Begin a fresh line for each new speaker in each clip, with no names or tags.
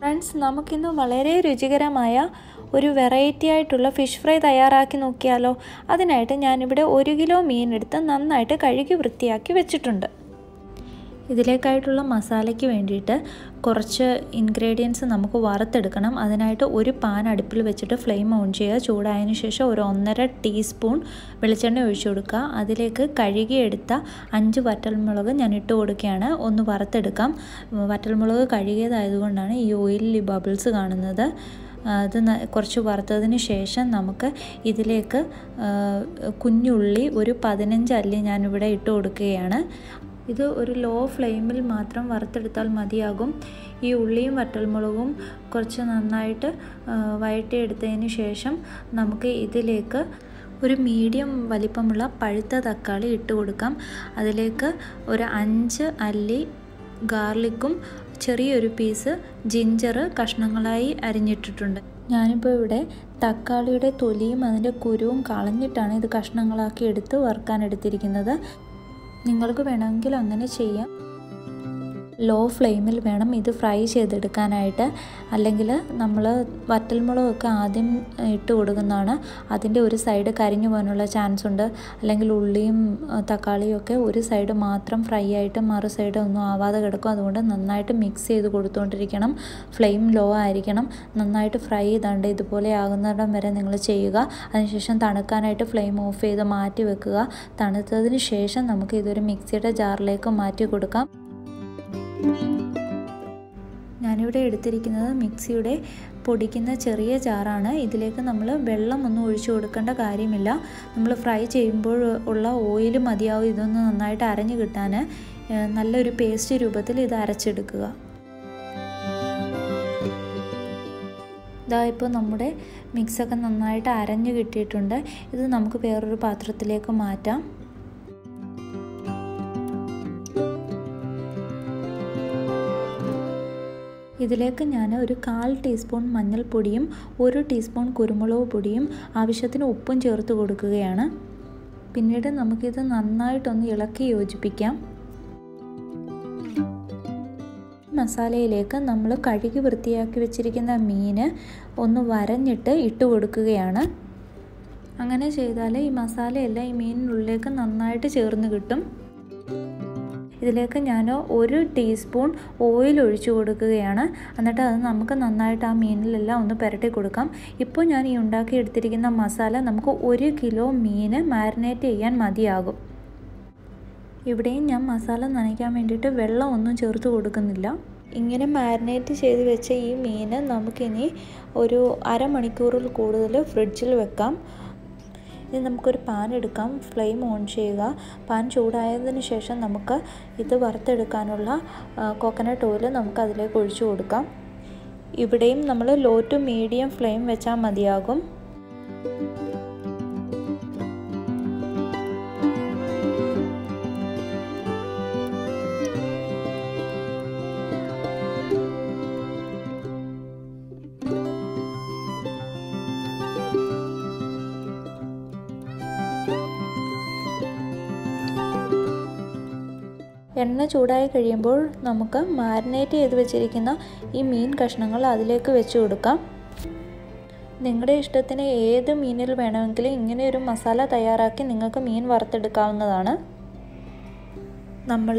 Friends നമുക്കിന്ന് വളരെ രുചികരമായ ഒരു വെറൈറ്റി ആയിട്ടുള്ള ഫിഷ് ഫ്രൈ തയ്യാറാക്കി നോക്കിയാലോ. അതിനായിട്ട് ഞാനിവിടെ ഒരു കിലോ മീൻ എടുത്ത് നന്നായിട്ട് കഴുകി വൃത്തിയാക്കി വെച്ചിട്ടുണ്ട്. ഇതിലേക്കായിട്ടുള്ള മസാലയ്ക്ക് വേണ്ടിയിട്ട് കുറച്ച് ഇൻഗ്രീഡിയൻസ് നമുക്ക് വറുത്തെടുക്കണം. അതിനായിട്ട് ഒരു പാൻ അടുപ്പിൽ വെച്ചിട്ട് ഫ്ലെയിം ഓൺ ചെയ്യുക. ചൂടായതിനു ശേഷം ഒരു ഒന്നര ടീസ്പൂൺ വെളിച്ചെണ്ണ ഒഴിച്ചു കൊടുക്കുക. അതിലേക്ക് കഴുകിയെടുത്ത അഞ്ച് വറ്റൽമുളക് ഞാൻ ഇട്ട് കൊടുക്കുകയാണ്. ഒന്ന് വറുത്തെടുക്കാം. വറ്റൽമുളക് കഴുകിയതായതുകൊണ്ടാണ് ഈ ഓയിലിൽ ബബിൾസ് കാണുന്നത്. അത് കുറച്ച് വറുത്തതിന് ശേഷം നമുക്ക് ഇതിലേക്ക് കുഞ്ഞുള്ളി ഒരു പതിനഞ്ച് അല്ലി ഞാനിവിടെ ഇട്ട് കൊടുക്കുകയാണ്. ഇത് ഒരു ലോ ഫ്ലെയിമിൽ മാത്രം വറുത്തെടുത്താൽ മതിയാകും. ഈ ഉള്ളിയും വറ്റൽമുളകും കുറച്ച് നന്നായിട്ട് വഴറ്റിയെടുത്തതിന് ശേഷം നമുക്ക് ഇതിലേക്ക് ഒരു മീഡിയം വലിപ്പമുള്ള പഴുത്ത തക്കാളി ഇട്ട് കൊടുക്കാം. അതിലേക്ക് ഒരു അഞ്ച് അല്ലി ഗാർലിക്കും ചെറിയൊരു പീസ് ജിഞ്ചർ കഷ്ണങ്ങളായി അരിഞ്ഞിട്ടിട്ടുണ്ട്. ഞാനിപ്പോൾ ഇവിടെ തക്കാളിയുടെ തൊലിയും അതിന്റെ കുരുവും കളഞ്ഞിട്ടാണ് ഇത് കഷ്ണങ്ങളാക്കി എടുത്ത് വറുക്കാൻ എടുത്തിരിക്കുന്നത്. നിങ്ങൾക്ക് വേണമെങ്കിൽ അങ്ങനെ ചെയ്യാം. ലോ ഫ്ലെയിമിൽ വേണം ഇത് ഫ്രൈ ചെയ്തെടുക്കാനായിട്ട്. അല്ലെങ്കിൽ നമ്മൾ വറ്റൽമുളകൊക്കെ ആദ്യം ഇട്ട് കൊടുക്കുന്നതാണ്. അതിന്റെ ഒരു സൈഡ് കരിഞ്ഞു പോകാനുള്ള ചാൻസ് ഉണ്ട്. അല്ലെങ്കിൽ ഉള്ളിയും തക്കാളിയും ഒക്കെ ഒരു സൈഡ് മാത്രം ഫ്രൈ ആയിട്ട് മറു സൈഡ് ഒന്നും ആവാതെ കിടക്കും. അതുകൊണ്ട് നന്നായിട്ട് മിക്സ് ചെയ്ത് കൊടുത്തുകൊണ്ടിരിക്കണം ഫ്ലെയിം ലോ ആയിരിക്കണം. നന്നായിട്ട് ഫ്രൈ ചെയ്താണ്ട് ഇതുപോലെ ആകുന്നിടം വരെ നിങ്ങൾ ചെയ്യുക. അതിനുശേഷം തണുക്കാനായിട്ട് ഫ്ലെയിം ഓഫ് ചെയ്ത് മാറ്റി വെക്കുക. തണുത്തതിന് ശേഷം നമുക്ക് ഇതൊരു മിക്സിയുടെ ജാറിലേക്ക് മാറ്റി കൊടുക്കാം. ഞാനിവിടെ എടുത്തിരിക്കുന്നത് മിക്സിയുടെ പൊടിക്കുന്ന ചെറിയ ജാറാണ്. ഇതിലേക്ക് നമ്മൾ വെള്ളം ഒന്നും ഒഴിച്ചു കൊടുക്കേണ്ട കാര്യമില്ല. നമ്മൾ ഫ്രൈ ചെയ്യുമ്പോൾ ഉള്ള ഓയിൽ മതിയാവും. ഇതൊന്ന് നന്നായിട്ട് അരഞ്ഞു കിട്ടാൻ നല്ലൊരു പേസ്റ്റ് രൂപത്തിൽ ഇത് അരച്ചെടുക്കുക. ഇതാ ഇപ്പോൾ നമ്മുടെ മിക്സൊക്കെ നന്നായിട്ട് അരഞ്ഞു കിട്ടിയിട്ടുണ്ട്. ഇത് നമുക്ക് വേറൊരു പാത്രത്തിലേക്ക് മാറ്റാം. ഇതിലേക്ക് ഞാൻ ഒരു കാൽ ടീസ്പൂൺ മഞ്ഞൾപ്പൊടിയും ഒരു ടീസ്പൂൺ കുരുമുളക് പൊടിയും ആവശ്യത്തിന് ഉപ്പും ചേർത്ത് കൊടുക്കുകയാണ്. പിന്നീട് നമുക്കിത് നന്നായിട്ടൊന്ന് ഇളക്കി യോജിപ്പിക്കാം. മസാലയിലേക്ക് നമ്മൾ കഴുകി വൃത്തിയാക്കി വെച്ചിരിക്കുന്ന മീൻ ഒന്ന് വരഞ്ഞിട്ട് ഇട്ട് കൊടുക്കുകയാണ്. അങ്ങനെ ചെയ്താൽ ഈ മസാലയെല്ലാം ഈ മീനിനുള്ളിലേക്ക് നന്നായിട്ട് ചേർന്ന് കിട്ടും. ഇതിലേക്ക് ഞാൻ ഒരു ടീസ്പൂൺ ഓയിൽ ഒഴിച്ചു കൊടുക്കുകയാണ്. എന്നിട്ട് അത് നമുക്ക് നന്നായിട്ട് ആ മീനിലെല്ലാം ഒന്ന് പുരട്ടി കൊടുക്കാം. ഇപ്പോൾ ഞാൻ ഈ ഉണ്ടാക്കി എടുത്തിരിക്കുന്ന മസാല നമുക്ക് ഒരു കിലോ മീൻ മാരിനേറ്റ് ചെയ്യാൻ മതിയാകും. ഇവിടെയും ഞാൻ മസാല നനയ്ക്കാൻ വേണ്ടിയിട്ട് വെള്ളം ഒന്നും ചേർത്ത് കൊടുക്കുന്നില്ല. ഇങ്ങനെ മാരിനേറ്റ് ചെയ്ത് വെച്ച ഈ മീൻ നമുക്കിനി ഒരു അരമണിക്കൂറിൽ കൂടുതൽ ഫ്രിഡ്ജിൽ വെക്കാം. ഇനി നമുക്കൊരു പാൻ എടുക്കാം. ഫ്ലെയിം ഓൺ ചെയ്യുക. പാൻ ചൂടായതിന് ശേഷം നമുക്ക് ഇത് വറുത്തെടുക്കാനുള്ള കോക്കനട്ട് ഓയിൽ നമുക്ക് അതിലേക്ക് ഒഴിച്ചു കൊടുക്കാം. ഇവിടെയും നമ്മൾ ലോ ടു മീഡിയം ഫ്ലെയിം വെച്ചാൽ മതിയാകും. എണ്ണ ചൂടായി കഴിയുമ്പോൾ നമുക്ക് മാരിനേറ്റ് ചെയ്ത് വെച്ചിരിക്കുന്ന ഈ മീൻ കഷ്ണങ്ങൾ അതിലേക്ക് വെച്ച് കൊടുക്കാം. നിങ്ങളുടെ ഇഷ്ടത്തിന് ഏത് മീനിൽ വേണമെങ്കിലും ഇങ്ങനെ ഒരു മസാല തയ്യാറാക്കി നിങ്ങൾക്ക് മീൻ വറുത്തെടുക്കാവുന്നതാണ്. നമ്മൾ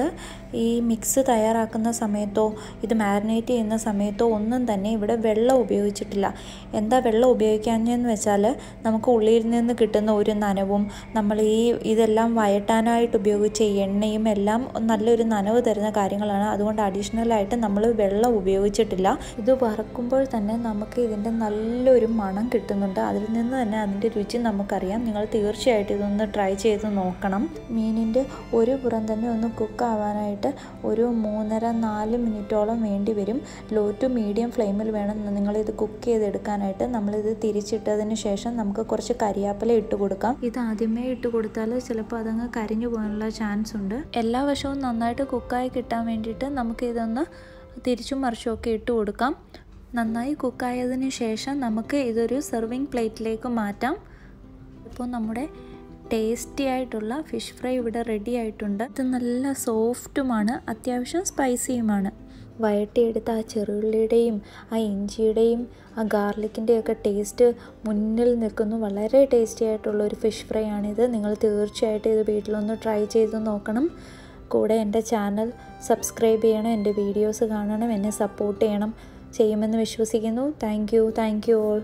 ഈ മിക്സ് തയ്യാറാക്കുന്ന സമയത്തോ ഇത് മാരിനേറ്റ് ചെയ്യുന്ന സമയത്തോ ഒന്നും തന്നെ ഇവിടെ വെള്ളം ഉപയോഗിച്ചിട്ടില്ല. എന്താ വെള്ളം ഉപയോഗിക്കാഞ്ഞെന്ന് വെച്ചാൽ നമുക്ക് ഉള്ളിയിൽ നിന്ന് കിട്ടുന്ന ഒരു നനവും നമ്മൾ ഈ ഇതെല്ലാം വയറ്റാനായിട്ട് ഉപയോഗിച്ച എണ്ണയും എല്ലാം നല്ലൊരു നനവ് തരുന്ന കാര്യങ്ങളാണ്. അതുകൊണ്ട് അഡീഷണലായിട്ട് നമ്മൾ വെള്ളം ഉപയോഗിച്ചിട്ടില്ല. ഇത് വറക്കുമ്പോൾ തന്നെ നമുക്ക് ഇതിന്റെ നല്ലൊരു മണം കിട്ടുന്നുണ്ട്. അതിൽ നിന്ന് തന്നെ അതിന്റെ രുചി നമുക്കറിയാം. നിങ്ങൾ തീർച്ചയായിട്ടും ഇതൊന്ന് ട്രൈ ചെയ്ത് നോക്കണം. മീനിന്റെ ഒരു പുറം തന്നെ ഒന്ന് കുക്ക് ആവാനായിട്ട് ഒരു മൂന്നര നാല് മിനിറ്റോളം വേണ്ടി വരും. ലോ ടു മീഡിയം ഫ്ലെയിമിൽ വേണം നിങ്ങളിത് കുക്ക് ചെയ്തെടുക്കാനായിട്ട്. നമ്മളിത് തിരിച്ചിട്ടതിന് ശേഷം നമുക്ക് കുറച്ച് കരിയാപ്പില ഇട്ട് കൊടുക്കാം. ഇത് ആദ്യമേ ഇട്ട് കൊടുത്താൽ ചിലപ്പോൾ അതങ്ങ് കരിഞ്ഞു പോകാനുള്ള ചാൻസ് ഉണ്ട്. എല്ലാ വശവും നന്നായിട്ട് കുക്കായി കിട്ടാൻ വേണ്ടിയിട്ട് നമുക്ക് ഇതൊന്ന് തിരിച്ചും മറിച്ചും ഒക്കെ ഇട്ട് കൊടുക്കാം. നന്നായി കുക്കായതിന് ശേഷം നമുക്ക് ഇതൊരു സെർവിങ് പ്ലേറ്റിലേക്ക് മാറ്റാം. ഇപ്പോൾ നമ്മുടെ ടേസ്റ്റി ആയിട്ടുള്ള ഫിഷ് ഫ്രൈ ഇവിടെ റെഡി ആയിട്ടുണ്ട്. ഇത് നല്ല സോഫ്റ്റുമാണ് അത്യാവശ്യം സ്പൈസിയുമാണ് വഴട്ടിയെടുത്ത ആ ചെറുള്ളിയുടെയും ആ ഇഞ്ചിയുടെയും ആ ഗാർലിക്കിന്റെയൊക്കെ ടേസ്റ്റ് മുന്നിൽ നിൽക്കുന്നു. വളരെ ടേസ്റ്റി ആയിട്ടുള്ള ഒരു ഫിഷ് ഫ്രൈ ആണിത്. നിങ്ങൾ തീർച്ചയായിട്ടും ഇത് വീട്ടിലൊന്ന് ട്രൈ ചെയ്ത് നോക്കണം. കൂടെ എന്റെ ചാനൽ സബ്സ്ക്രൈബ് ചെയ്യണം എന്റെ വീഡിയോസ് കാണണം എന്നെ സപ്പോർട്ട് ചെയ്യണം. ചെയ്യുമെന്ന് വിശ്വസിക്കുന്നു. Thank you thank you all